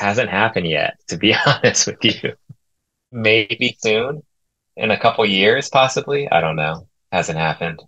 Hasn't happened yet, to be honest with you. Maybe soon, in a couple years, possibly. I don't know. Hasn't happened.